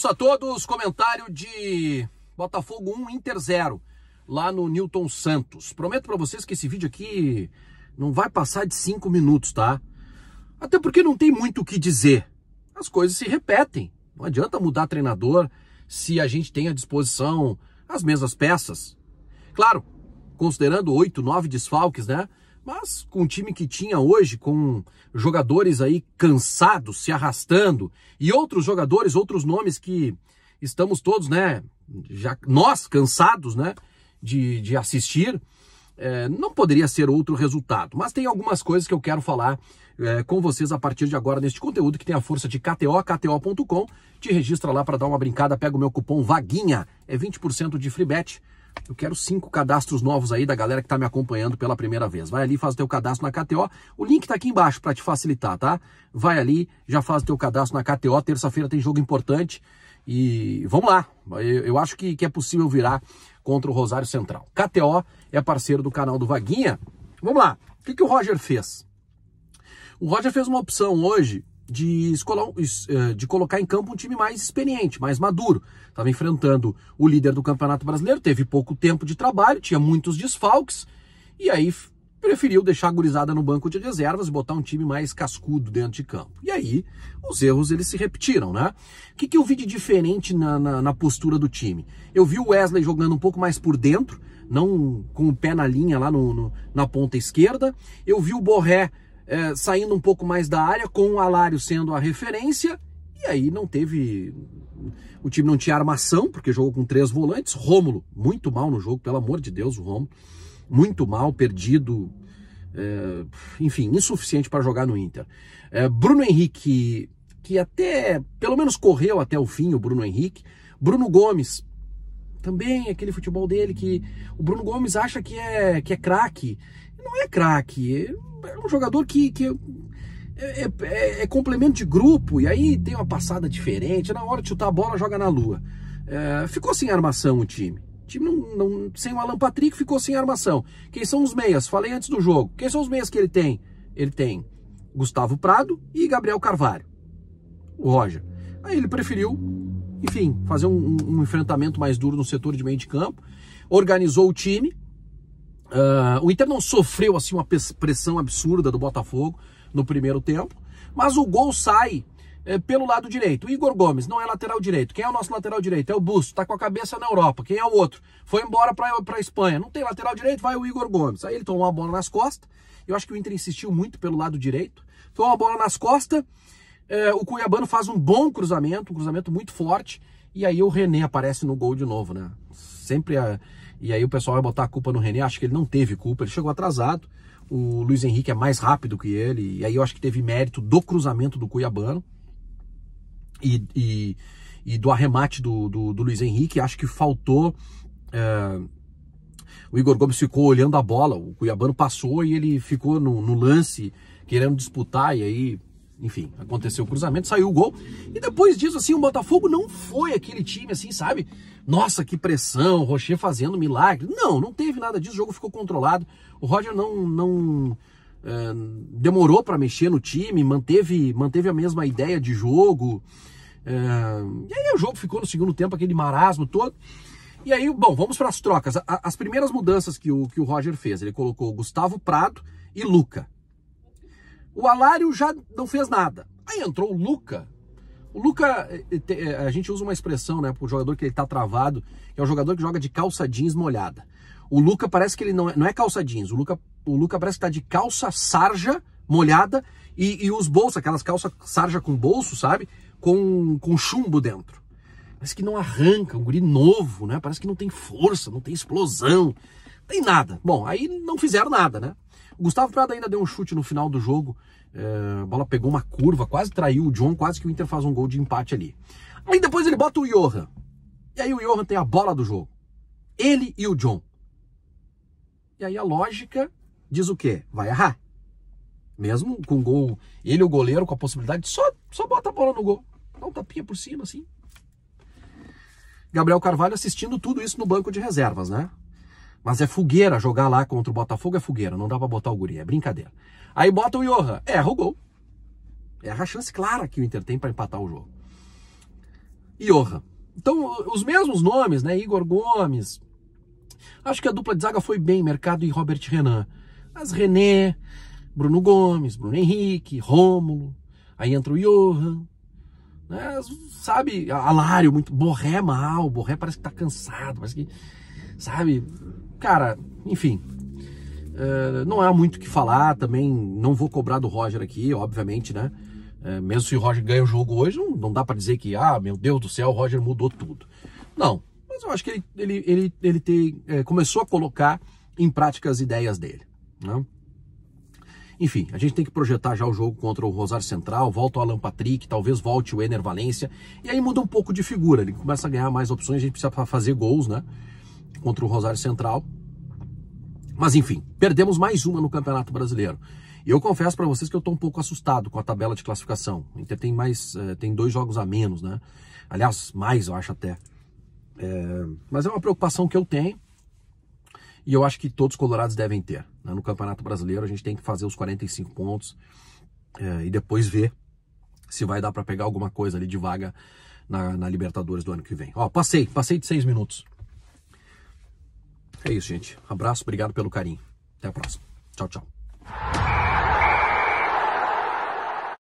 Abraço a todos. Comentário de Botafogo 1 Inter 0 lá no Newton Santos. Prometo para vocês que esse vídeo aqui não vai passar de 5 minutos, tá? Até porque não tem muito o que dizer. As coisas se repetem. Não adianta mudar treinador se a gente tem à disposição as mesmas peças. Claro, considerando oito, nove desfalques, né? Mas com o time que tinha hoje, com jogadores aí cansados, se arrastando, e outros jogadores, outros nomes que estamos todos, né? Já, nós cansados, né? De, de assistir, é, não poderia ser outro resultado. Mas tem algumas coisas que eu quero falar é, com vocês a partir de agora neste conteúdo que tem a força de KTO, KTO.com. Te registra lá para dar uma brincada, pega o meu cupom VAGUINHA, é 20% de free bet. Eu quero cinco cadastros novos aí da galera que está me acompanhando pela primeira vez. Vai ali, faz o teu cadastro na KTO. O link está aqui embaixo para te facilitar, tá? Vai ali, já faz o teu cadastro na KTO. Terça-feira tem jogo importante. E vamos lá. Eu, eu acho que, que é possível virar contra o Rosário Central. KTO é parceiro do canal do Vaguinha. Vamos lá. O que, que o Roger fez? O Roger fez uma opção hoje de, eh, de colocar em campo um time mais experiente, mais maduro. Estava enfrentando o líder do Campeonato Brasileiro, teve pouco tempo de trabalho, tinha muitos desfalques, e aí preferiu deixar a gurizada no banco de reservas e botar um time mais cascudo dentro de campo. E aí, os erros eles se repetiram, né? O que, que eu vi de diferente na, na, na postura do time? Eu vi o Wesley jogando um pouco mais por dentro, não com o pé na linha lá no, no na ponta esquerda. Eu vi o Borré é, saindo um pouco mais da área, com o Alário sendo a referência, e aí não teve. O time não tinha armação, porque jogou com três volantes. Rômulo, muito mal no jogo, pelo amor de Deus, o Rômulo. Muito mal, perdido. É, enfim, insuficiente para jogar no Inter. É, Bruno Henrique, que até, pelo menos correu até o fim, o Bruno Henrique. Bruno Gomes, também aquele futebol dele que o Bruno Gomes acha que é, que é craque. Não é craque, é um jogador que, que é, é, é, é, complemento de grupo, e aí tem uma passada diferente, na hora de chutar a bola, joga na lua. É, ficou sem armação o time. O time não, não, sem o Alan Patrick ficou sem armação. Quem são os meias? Falei antes do jogo. Quem são os meias que ele tem? Ele tem Gustavo Prado e Gabriel Carvalho. O Roger. Aí ele preferiu, enfim, fazer um, um enfrentamento mais duro no setor de meio de campo. Organizou o time, Uh, o Inter não sofreu assim uma pressão absurda do Botafogo no primeiro tempo, mas o gol sai é, pelo lado direito. O Igor Gomes não é lateral direito. Quem é o nosso lateral direito? É o Busto, tá com a cabeça na Europa. Quem é o outro? Foi embora para a Espanha. Não tem lateral direito, vai o Igor Gomes. Aí ele tomou uma bola nas costas. Eu acho que o Inter insistiu muito pelo lado direito. Tomou uma bola nas costas. É, o Cuiabano faz um bom cruzamento, um cruzamento muito forte. E aí o René aparece no gol de novo, né? Sempre a e aí o pessoal vai botar a culpa no René, acho que ele não teve culpa, ele chegou atrasado. O Luiz Henrique é mais rápido que ele, e aí eu acho que teve mérito do cruzamento do Cuiabano e, e, e do arremate do, do, do, Luiz Henrique. Acho que faltou. É, o Igor Gomes ficou olhando a bola, o Cuiabano passou e ele ficou no, no lance querendo disputar, e aí enfim, aconteceu o cruzamento, saiu o gol. E depois disso, assim, o Botafogo não foi aquele time, assim, sabe? Nossa, que pressão, Rocher fazendo milagre. Não, não teve nada disso, o jogo ficou controlado. O Roger não, não é, demorou para mexer no time, manteve, manteve a mesma ideia de jogo. É, e aí o jogo ficou no segundo tempo, aquele marasmo todo. E aí, bom, vamos para as trocas. As primeiras mudanças que o, que o Roger fez, ele colocou Gustavo Prado e Luca. O Alário já não fez nada. Aí entrou o Luca. O Luca, eh, eh, eh, a gente usa uma expressão, né, para o jogador que ele tá travado, é o jogador que joga de calça jeans molhada. O Luca parece que ele não é, não é calça jeans, o Luca, o Luca parece que tá de calça sarja molhada e, e os bolsos, aquelas calças sarja com bolso, sabe? Com, com chumbo dentro. Parece que não arranca, um guri novo, né? Parece que não tem força, não tem explosão, não tem nada. Bom, aí não fizeram nada, né? Gustavo Prado ainda deu um chute no final do jogo. É, a bola pegou uma curva, quase traiu o John, quase que o Inter faz um gol de empate ali. Aí depois ele bota o Johan. E aí o Johan tem a bola do jogo. Ele e o John. E aí a lógica diz o quê? Vai errar. Mesmo com gol, ele o goleiro com a possibilidade de só, só bota a bola no gol. Dá um tapinha por cima, assim. Gabriel Carvalho assistindo tudo isso no banco de reservas, né? Mas é fogueira jogar lá contra o Botafogo, é fogueira. Não dá pra botar o guri, é brincadeira. Aí bota o Johan, erra o gol. Erra a chance clara que o Inter tem para empatar o jogo. Johan. Então, os mesmos nomes, né? Igor Gomes. Acho que a dupla de zaga foi bem, Mercado e Robert Renan. Mas René, Bruno Gomes, Bruno Henrique, Rômulo, aí entra o Johan, né? sabe, Alário, muito, Borré mal, Borré parece que tá cansado, parece que, sabe, cara, enfim, é, não há muito o que falar, também não vou cobrar do Roger aqui, obviamente, né, é, mesmo se o Roger ganha o jogo hoje, não, não dá para dizer que, ah, meu Deus do céu, o Roger mudou tudo, não, mas eu acho que ele, ele, ele, ele tem, é, começou a colocar em prática as ideias dele, né? Enfim, a gente tem que projetar já o jogo contra o Rosário Central, volta o Alan Patrick, talvez volte o Ener Valência, e aí muda um pouco de figura, ele começa a ganhar mais opções, a gente precisa fazer gols, né? Contra o Rosário Central. Mas enfim, perdemos mais uma no Campeonato Brasileiro. E eu confesso para vocês que eu estou um pouco assustado com a tabela de classificação. O Inter tem mais, é, tem dois jogos a menos, né? Aliás, mais eu acho até. É, mas é uma preocupação que eu tenho e eu acho que todos os colorados devem ter. Né? No Campeonato Brasileiro a gente tem que fazer os 45 pontos é, e depois ver se vai dar para pegar alguma coisa ali de vaga na, na, Libertadores do ano que vem. Ó, passei, passei de seis minutos. É isso, gente. Abraço, obrigado pelo carinho. Até a próxima. Tchau, tchau.